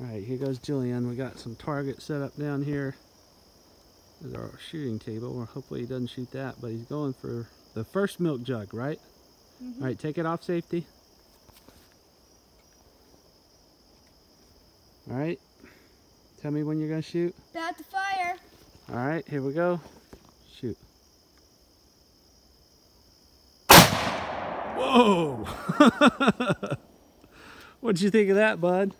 All right, here goes Julian. We got some target set up down here. There's our shooting table. Well, hopefully he doesn't shoot that, but he's going for the first milk jug, right? Mm -hmm. All right, take it off safety. All right. Tell me when you're going to shoot. About to fire. All right, here we go. Shoot. Whoa! What'd you think of that, bud?